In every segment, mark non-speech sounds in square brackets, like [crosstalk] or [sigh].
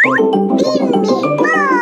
秘密棒！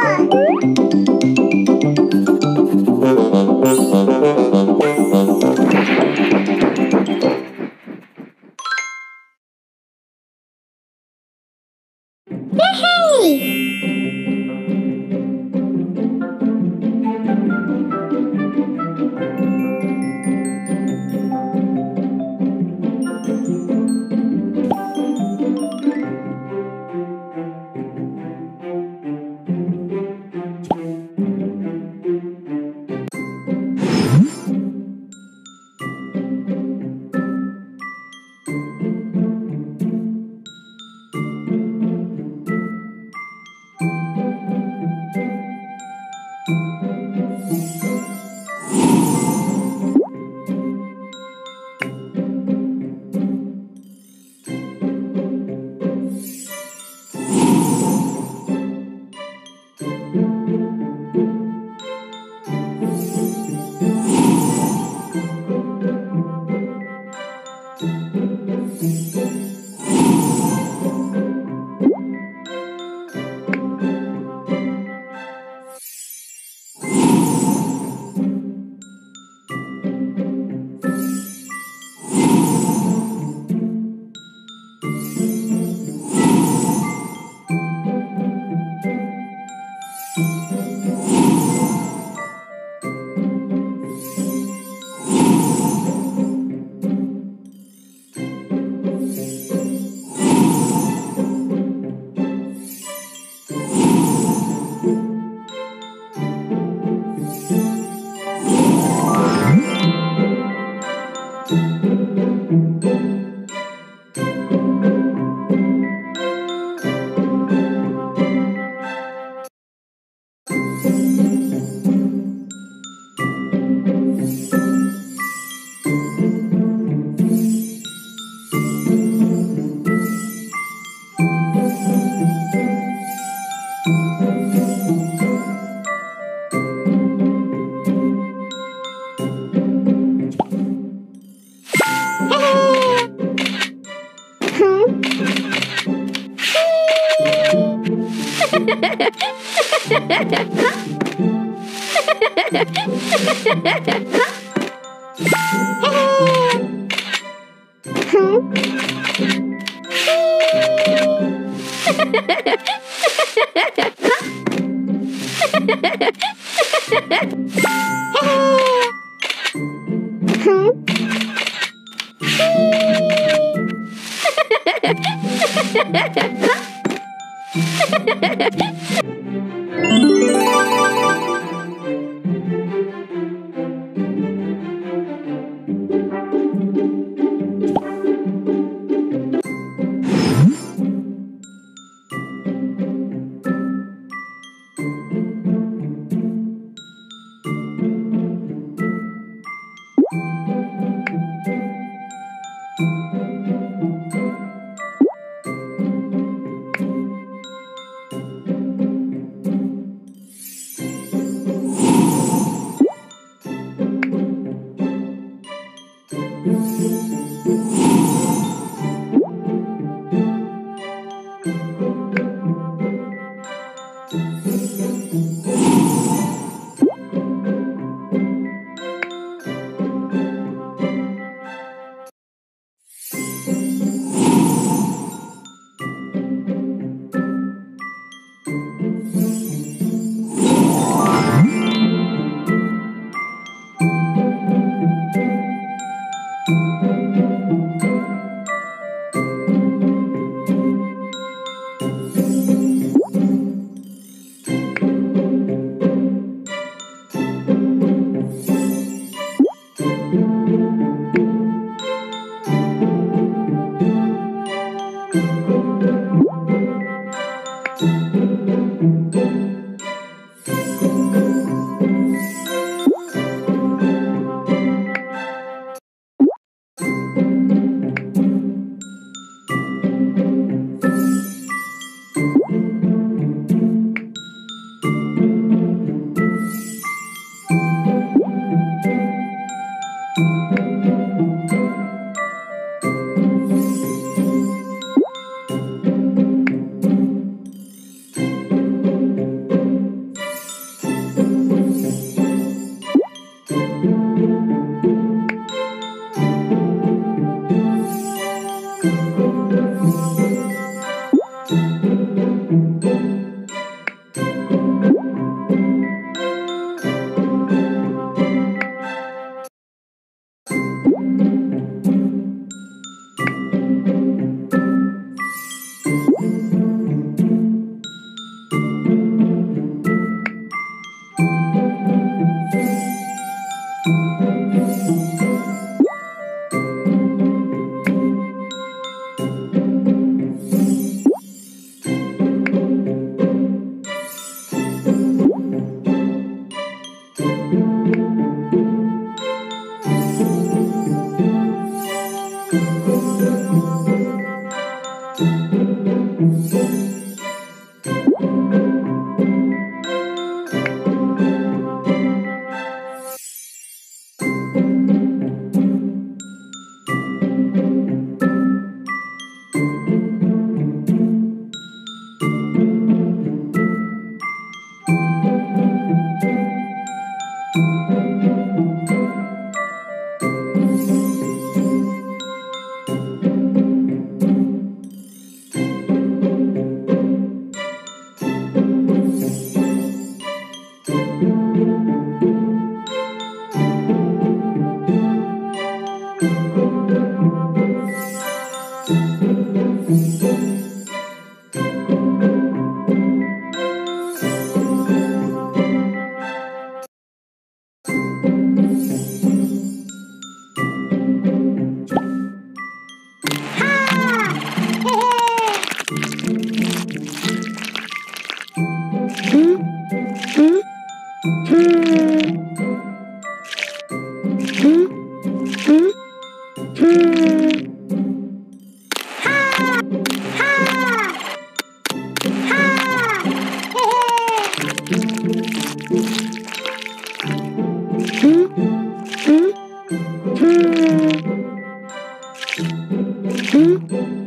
응?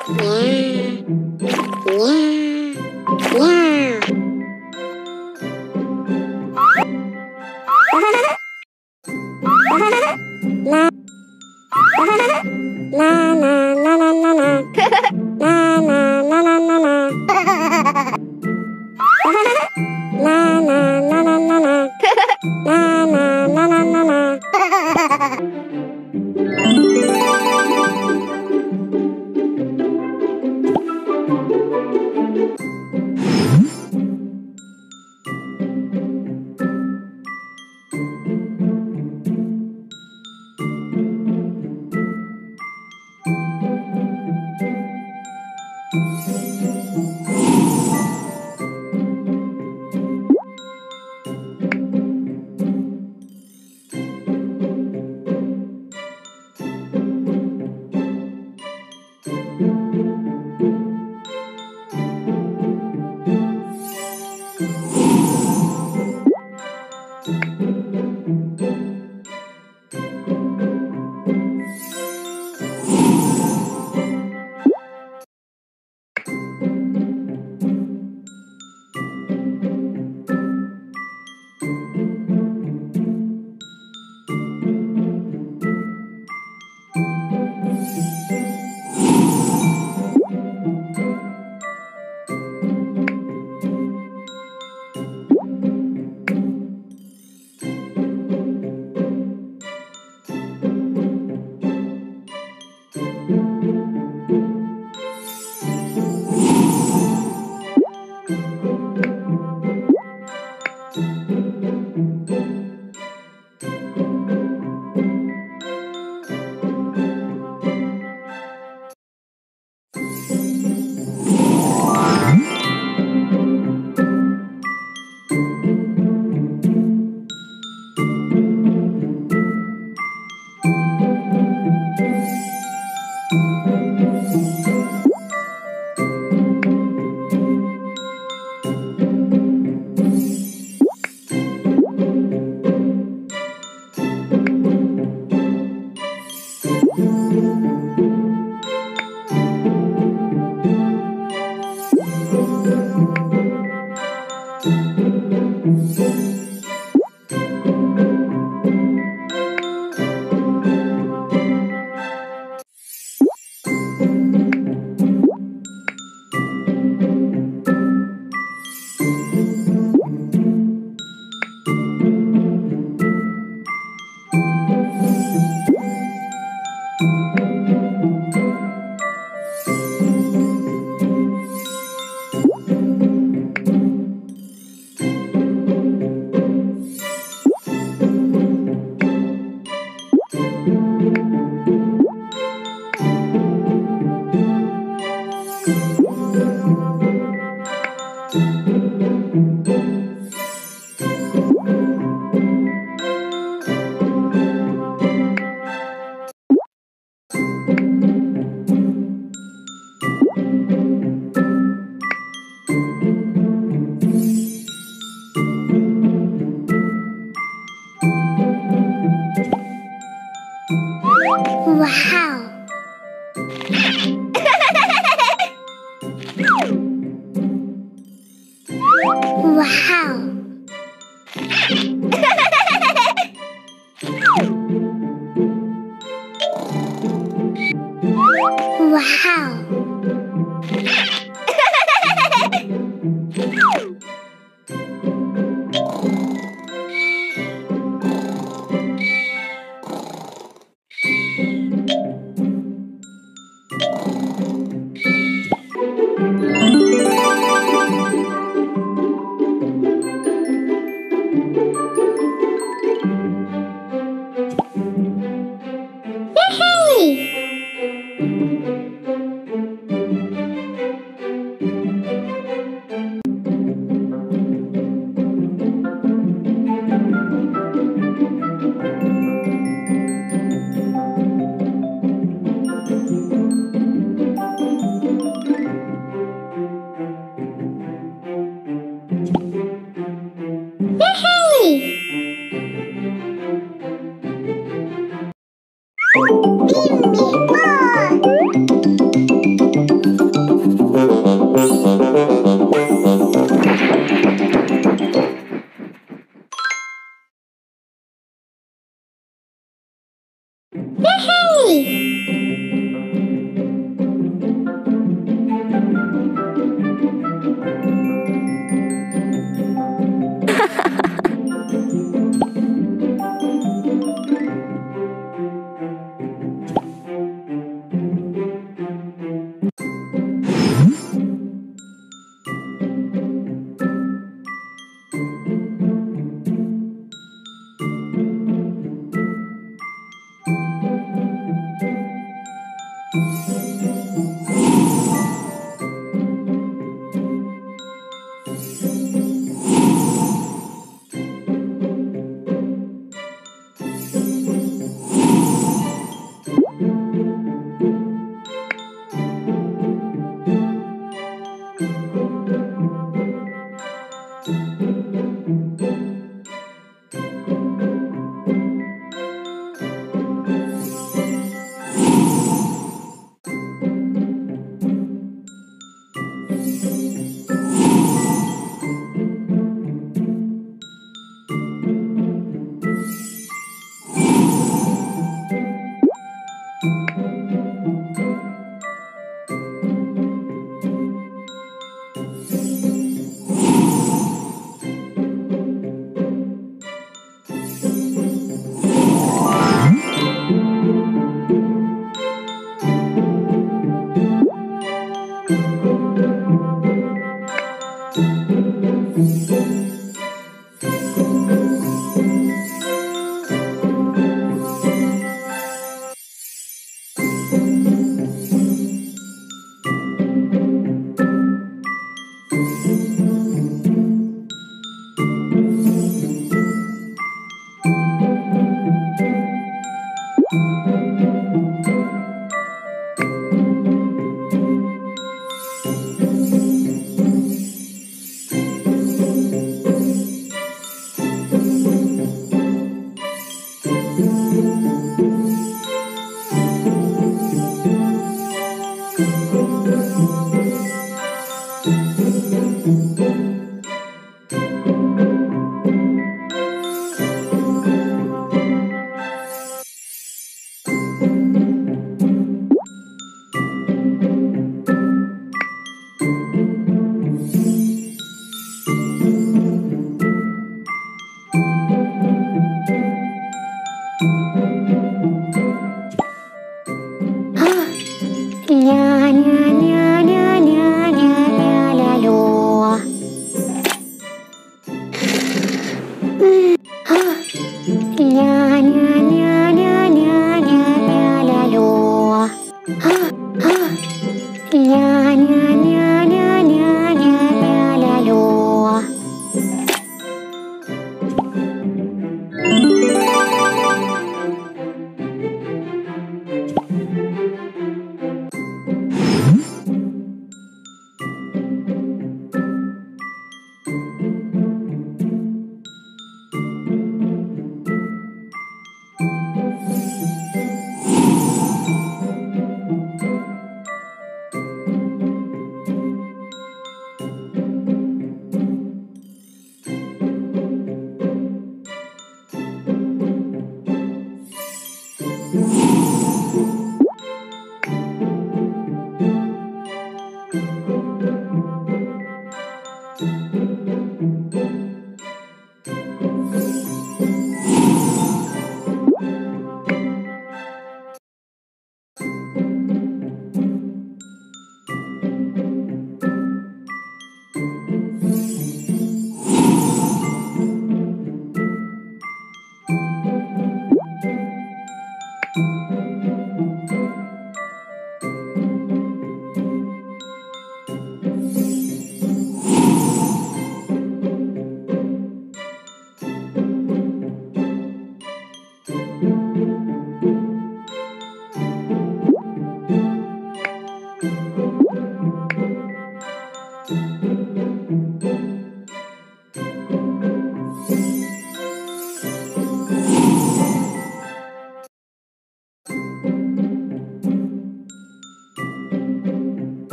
Ha ha ha!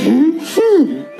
嗯哼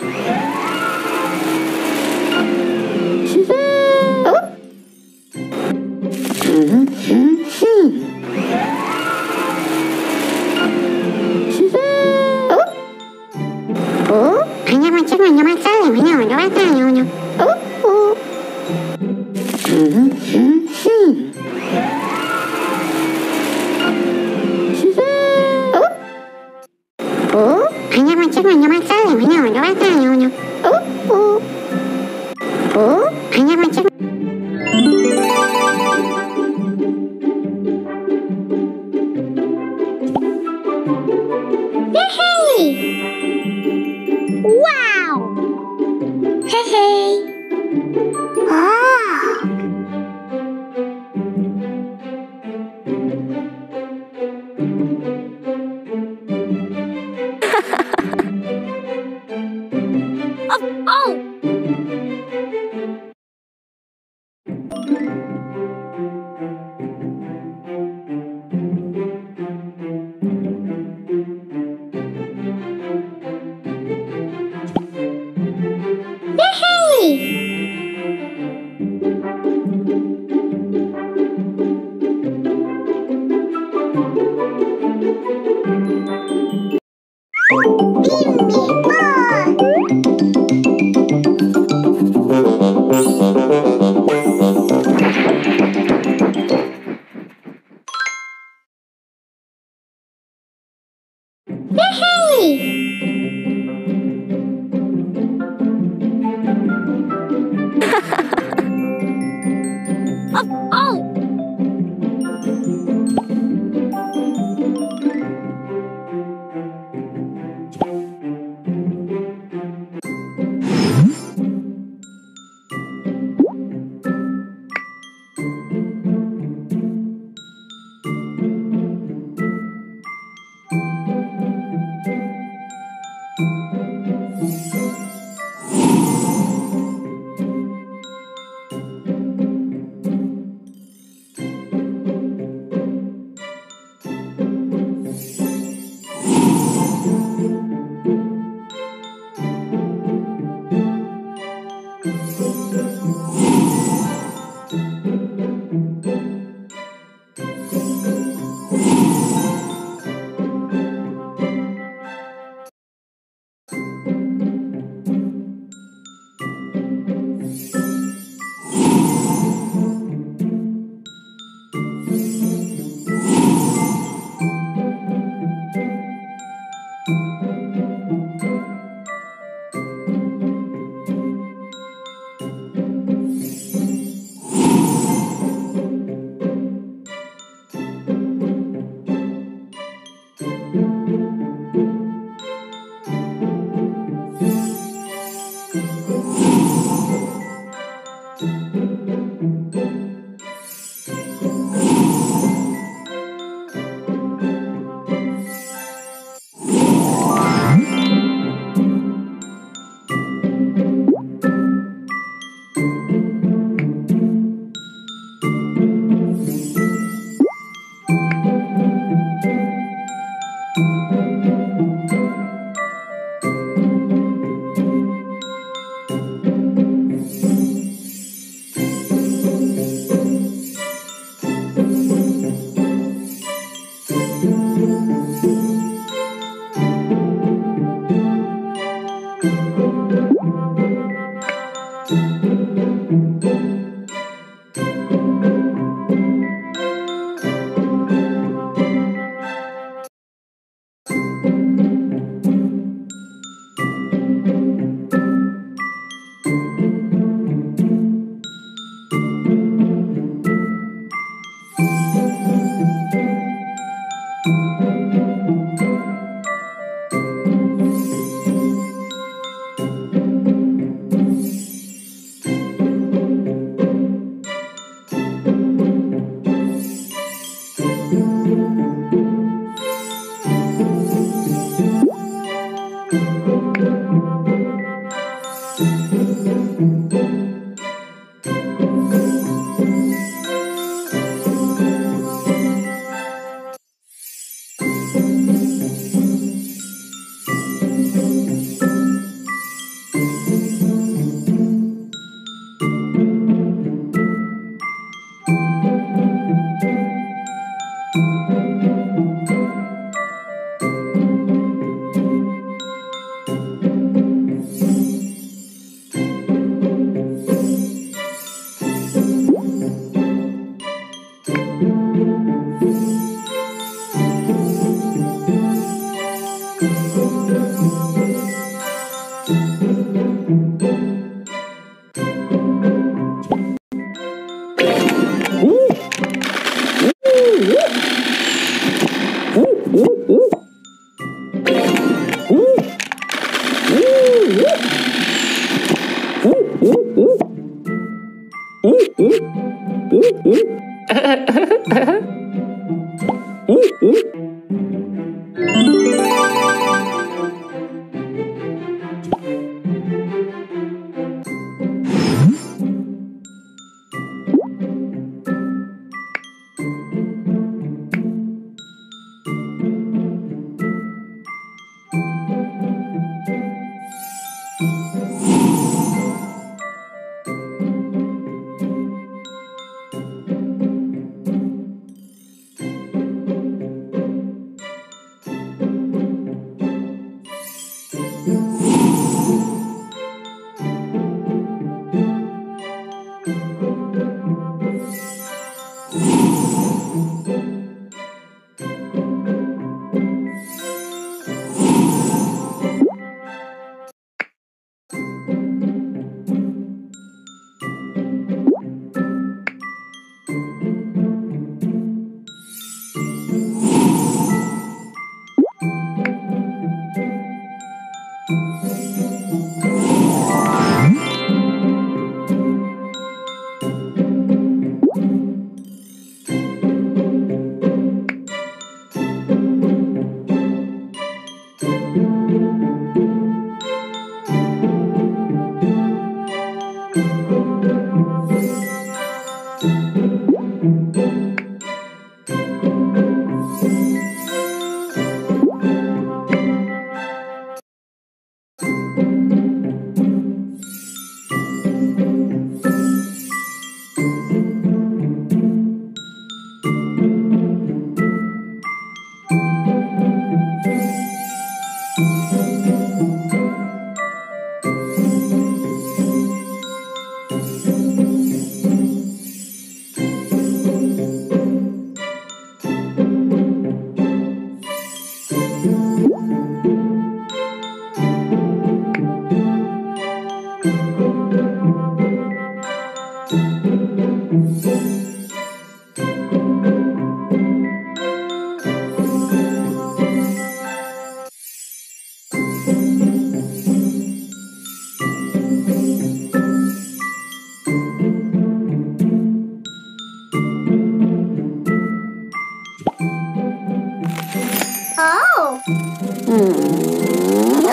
Wow! Mm.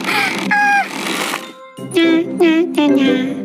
[laughs] Ah.